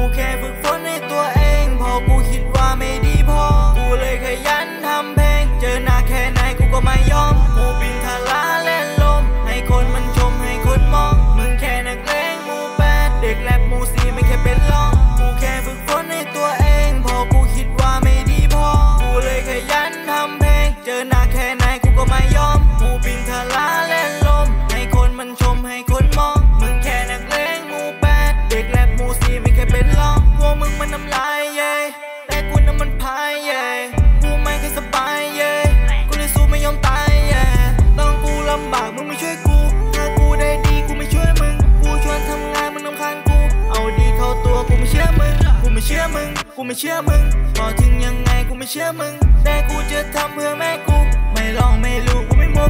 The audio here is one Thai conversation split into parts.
กูแค่ฝึกฝนในตัวเอง พอกูคิดว่าไม่ดีพอ กูเลยขยันทำเพลง เจอหน้าแค่ไหนกูก็ไม่ยอม กูบินทลาเล่นลม ให้คนมันชมให้คนมอง มึงแค่นักเลงมูแปด เด็กแลบมูสีไม่แค่เป็นรอง กูแค่ฝึกฝนในตัวเอง พอกูคิดว่าไม่ดีพอ กูเลยขยันทำเพลง เจอหน้าแค่ไหนกูก็ไม่ยอม กูบินทลา กูไม่เชื่อมึงพอถึงยังไงกูไม่เชื่อมึง แต่กูจะทำเพื่อแม่กู ไม่ลองไม่รู้กูไม่มั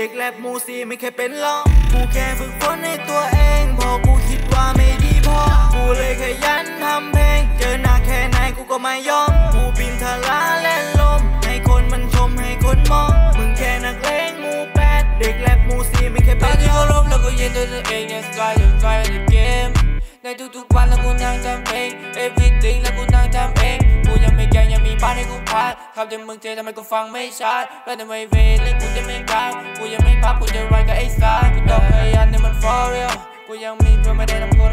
เด็กแลบมูสีไม่เคยเป็นรอกูแค่ฝึกฝนในตัวเองพอกูคิดว่าไม่ดีพอ กูเลยขยันทำเพลง เจอหน้าแค่ไหนกูก็ไม่ยอม กูบินทะลาเล่นลม ให้คนมันชมให้คนมอง มึงแค่นักเลงมูแปดเด็กแลบมูสีไม่เคยเป็อนนที่เขาล้มแล้วก็ยืนตัวเองยังสกายยังสกายในเกมในทุกๆวันแล้วกูนั่งทำเพลง every พักคำที่มึงเททำไมกูฟังไม่ชัดแล้วทำไมเวรเลยกูจะไม่กล้ากูยังไม่พักกูจะไรกับไอ้สารกูต้องพยายามให้มัน for real กูยังมีเพื่อนไม่ได้ทำคน